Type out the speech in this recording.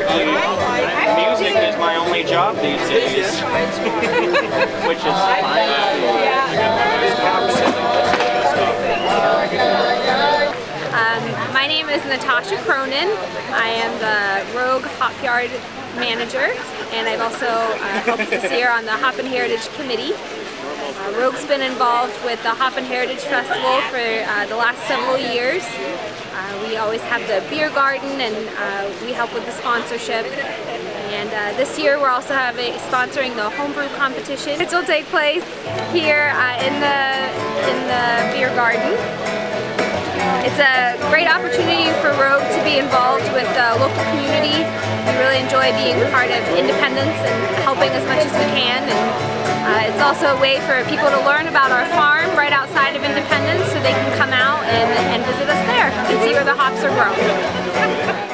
Music is my only job these days, which is Um, my name is Natascha Cronin. I am the Rogue Hop Yard manager, and I've also uh, helped this year on the Hop and Heritage Committee. Uh, Rogue's been involved with the Hop and Heritage Festival for uh, the last several years. Uh, we always have the beer garden, and uh, we help with the sponsorship. And uh, this year we're also having sponsoring the homebrew competition, which will take place here uh, in the in the beer garden. It's a great opportunity for Rogue to be involved with the local community. We really enjoy being part of Independence and helping as much as we can. And uh, it's also a way for people to learn about our farm right outside visit us there and see where the hops are grown.